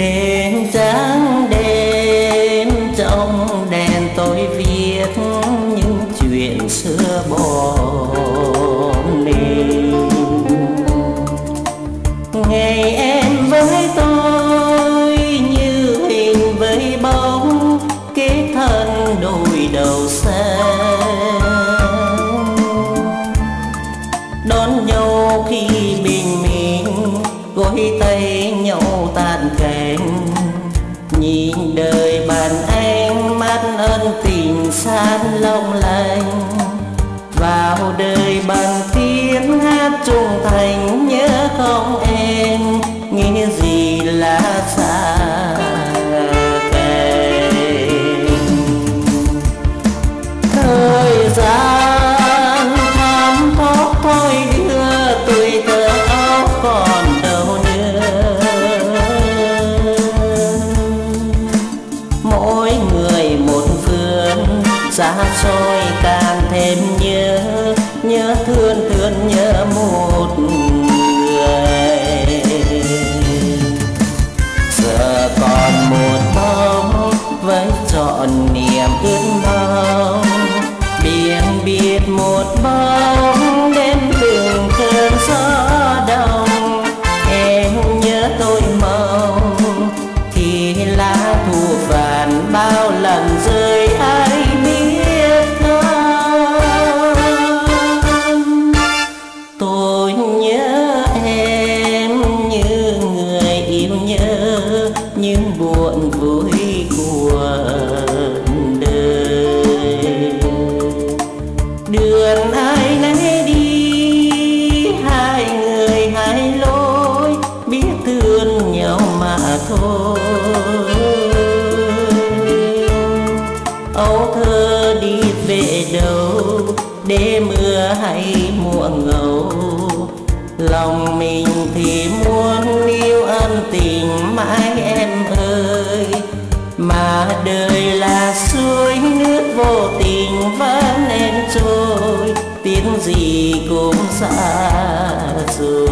day. Ơn tình san long lanh vào đời bằng tiếng hát trung thành nhớ không em, nghĩ gì là xa thương nhớ một người. Giờ còn một bóng với trọn niềm ước mong biển biệt một bóng những buồn vui của đời. Đường ai nấy đi, hai người hai lối, biết thương nhau mà thôi. Âu thơ đi về đâu, để mưa hay mùa ngầu, lòng mình thì muốn em tiếng gì cũng xa rồi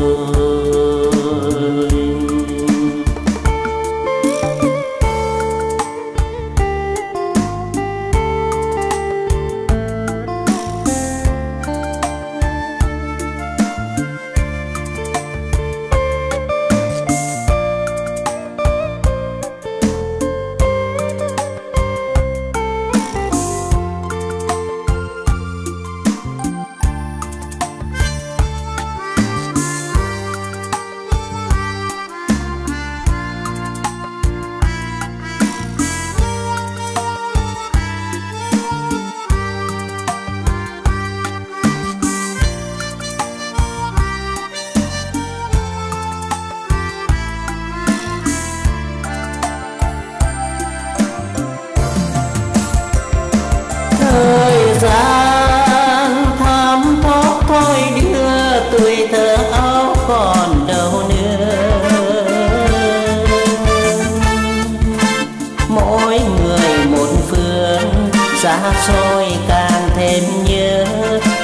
xa xôi càng thêm nhớ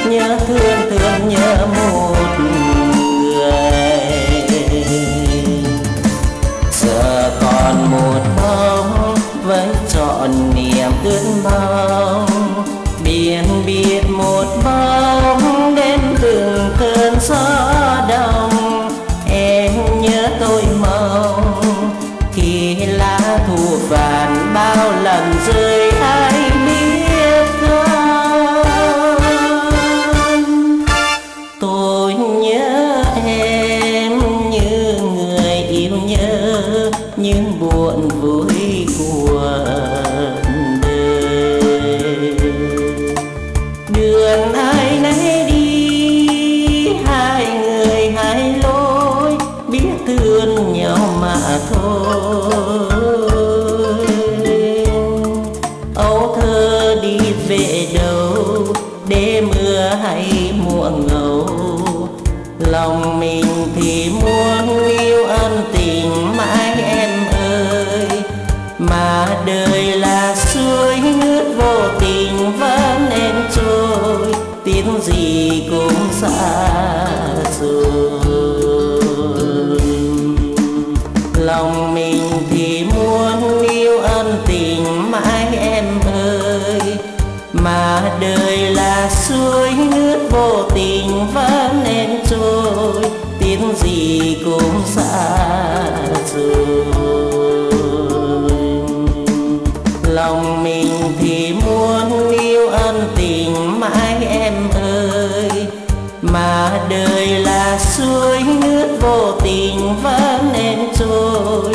nhớ thương thương nhớ mùa. Những buồn vui của đời. Đường ai nấy đi, hai người hai lối, biết thương nhau mà thôi. Âu thơ đi về đâu để mưa hay mùa ngầu, lòng mình mình thì muốn yêu ân tình mãi em ơi. Mà đời là suối, nước vô vô tình vẫn em trôi tiếng gì cũng xa rồi lòng mình thì muốn yêu ân tình mãi em ơi. Mà đời là suối, nước vô tình vẫn em trôi